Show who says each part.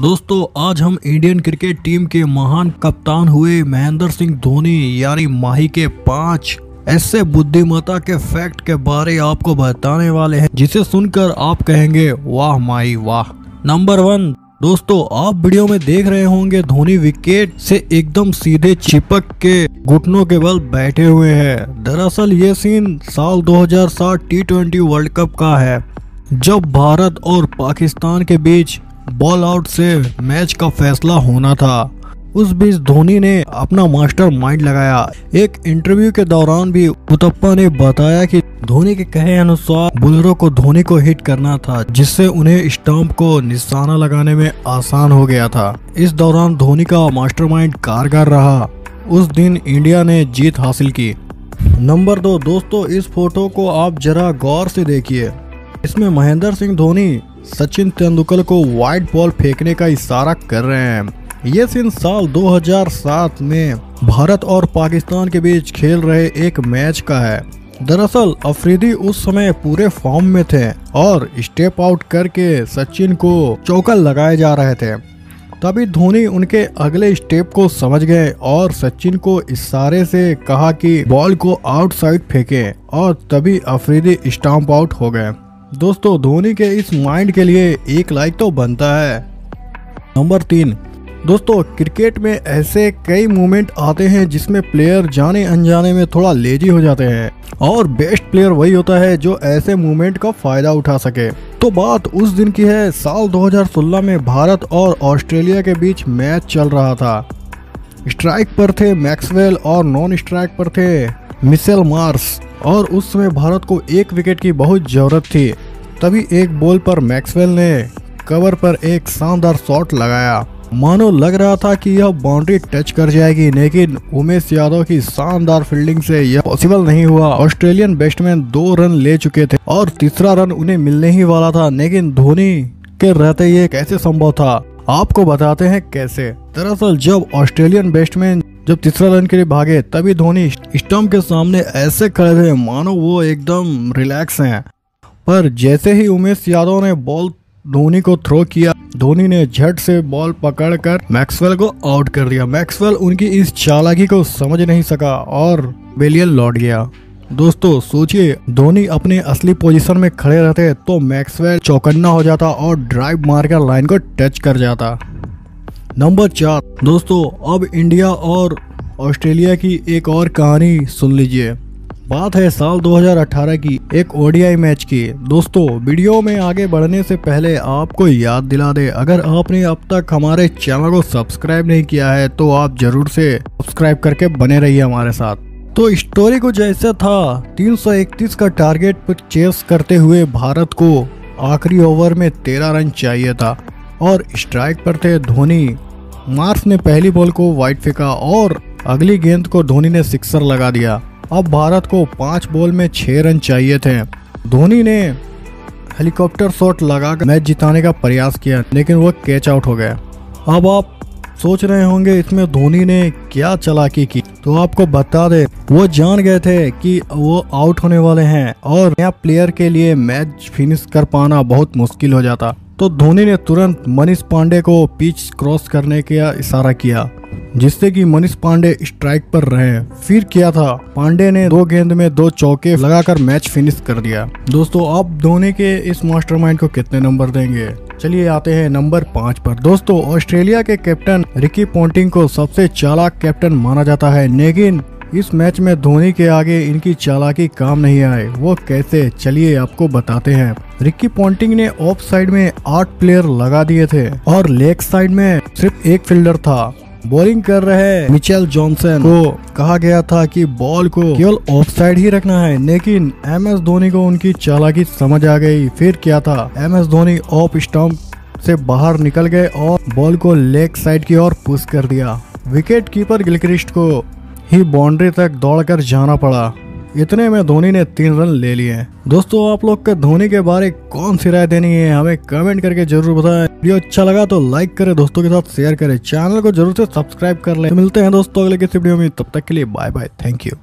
Speaker 1: दोस्तों, आज हम इंडियन क्रिकेट टीम के महान कप्तान हुए महेंद्र सिंह धोनी, यानी माही के पाँच ऐसे बुद्धिमत्ता के फैक्ट के बारे आपको बताने वाले हैं, जिसे सुनकर आप कहेंगे, वाह माही, वाह। नंबर वन दोस्तों, आप वीडियो में देख रहे होंगे, धोनी विकेट से एकदम सीधे चिपक के घुटनों के बल बैठे हुए हैं। दरअसल, ये सीन साल 2007 टी वर्ल्ड कप का है, जब भारत और पाकिस्तान के बीच बॉल आउट से मैच का फैसला होना था। उस बीच धोनी ने अपना मास्टर माइंड लगाया। एक इंटरव्यू के दौरान भी उतप्पा ने बताया कि धोनी के कहे अनुसार बुलरों को धोनी को हिट करना था, जिससे उन्हें स्टंप को निशाना लगाने में आसान हो गया था। इस दौरान धोनी का मास्टरमाइंड कारगर रहा। उस दिन इंडिया ने जीत हासिल की। नंबर दो, दोस्तों, इस फ़ोटो को आप जरा गौर से देखिए। इसमें महेंद्र सिंह धोनी, सचिन तेंदुलकर को वाइट बॉल फेंकने का इशारा कर रहे हैं। ये सीन साल 2007 में भारत और पाकिस्तान के बीच खेल रहे एक मैच का है। दरअसल, अफरीदी उस समय पूरे फॉर्म में थे और स्टेप आउट करके सचिन को चौका लगाए जा रहे थे। तभी धोनी उनके अगले स्टेप को समझ गए और सचिन को इशारे से कहा कि बॉल को आउटसाइड फेंके और तभी अफरीदी स्टाम्प आउट हो गए। दोस्तों, धोनी के इस माइंड के लिए एक लाइक तो बनता है। नंबर तीन, दोस्तों क्रिकेट में ऐसे कई मोमेंट आते हैं जिसमें प्लेयर जाने अनजाने में थोड़ा लेजी हो जाते हैं। और बेस्ट प्लेयर वही होता है जो ऐसे मोमेंट का फ़ायदा उठा सके। तो बात उस दिन की है, साल 2016 में भारत और ऑस्ट्रेलिया के बीच मैच चल रहा था। स्ट्राइक पर थे मैक्सवेल और नॉन स्ट्राइक पर थे मिसेल मार्स। और उस समय भारत को एक विकेट की बहुत ज़रूरत थी। तभी एक बॉल पर मैक्सवेल ने कवर पर एक शानदार शॉट लगाया। मानो लग रहा था कि यह बाउंड्री टच कर जाएगी, लेकिन उमेश यादव की शानदार फील्डिंग से यह पॉसिबल नहीं हुआ। ऑस्ट्रेलियन बैट्समैन दो रन ले चुके थे और तीसरा रन उन्हें मिलने ही वाला था, लेकिन धोनी के रहते ये कैसे संभव था? आपको बताते हैं कैसे? दरअसल जब ऑस्ट्रेलियन बैट्समैन जब तीसरा रन के लिए भागे, तभी धोनी स्टम्प के सामने ऐसे खड़े थे, मानो वो एकदम रिलैक्स हैं। पर जैसे ही उमेश यादव ने बॉल धोनी को थ्रो किया, धोनी ने झट से बॉल पकड़कर मैक्सवेल को आउट कर दिया। मैक्सवेल उनकी इस चालाकी को समझ नहीं सका और बेलियन लौट गया। दोस्तों, सोचिए, धोनी अपने असली पोजीशन में खड़े रहते तो मैक्सवेल चौकन्ना हो जाता और ड्राइव मारकर लाइन को टच कर जाता। नंबर चार। दोस्तों, अब इंडिया और ऑस्ट्रेलिया की एक और कहानी सुन लीजिए। बात है साल 2018 की, एक ओडीआई मैच की। दोस्तों, वीडियो में आगे बढ़ने से पहले आपको याद दिला दे, अगर आपने अब तक हमारे चैनल को सब्सक्राइब नहीं किया है तो आप ज़रूर से सब्सक्राइब करके बने रहिए हमारे साथ। तो स्टोरी को ऐसा था 331 का टारगेट पर चेस करते हुए भारत को आखिरी ओवर में 13 रन चाहिए था, और स्ट्राइक पर थे धोनी। मार्स ने पहली बॉल को वाइट फेंका और अगली गेंद को धोनी ने सिक्सर लगा दिया। अब भारत को पाँच बॉल में छह रन चाहिए थे। धोनी ने हेलीकॉप्टर शॉट लगाकर मैच जिताने का प्रयास किया, लेकिन वो कैच आउट हो गया। अब आप सोच रहे होंगे, इसमें धोनी ने क्या चलाकी की? तो आपको बता दे, वो जान गए थे कि वो आउट होने वाले हैं और नया प्लेयर के लिए मैच फिनिश कर पाना बहुत मुश्किल हो जाता। तो धोनी ने तुरंत मनीष पांडे को पिच क्रॉस करने का इशारा किया, जिससे कि मनीष पांडे स्ट्राइक पर रहे। फिर किया था? पांडे ने दो गेंद में दो चौके लगाकर मैच फिनिश कर दिया। दोस्तों आप धोनी के इस मास्टरमाइंड को कितने नंबर देंगे? चलिए आते हैं नंबर पाँच पर। दोस्तों, ऑस्ट्रेलिया के कैप्टन रिकी पोंटिंग को सबसे चालाक कैप्टन माना जाता है लेकिन इस मैच में धोनी के आगे इनकी चालाकी काम नहीं आए। वो कैसे? चलिए आपको बताते हैं। रिक्की पॉन्टिंग ने ऑफ़ साइड में आठ प्लेयर लगा दिए थे और लेग साइड में सिर्फ़ एक फील्डर था। बॉलिंग कर रहे मिचेल जॉनसन। को कहा गया था कि बॉल को केवल ऑफ़ साइड ही रखना है, लेकिन एम एस धोनी को उनकी चालाकी समझ आ गई। फिर क्या था? M S Dhoni off stump से बाहर निकल गए और बॉल को लेग साइड की ओर पुश कर दिया। विकेट कीपर गिलक्रिस्ट को ही बाउंड्री तक दौड़कर जाना पड़ा। इतने में धोनी ने तीन रन ले लिए। दोस्तों, आप लोग के धोनी के बारे कौन सी राय देनी है, हमें कमेंट करके ज़रूर बताएँ। वीडियो अच्छा लगा तो लाइक करें, दोस्तों के साथ शेयर करें। चैनल को ज़रूर से सब्सक्राइब कर लें। मिलते हैं दोस्तों अगले किसी वीडियो में। तब तक के लिए बाय बाय थैंक यू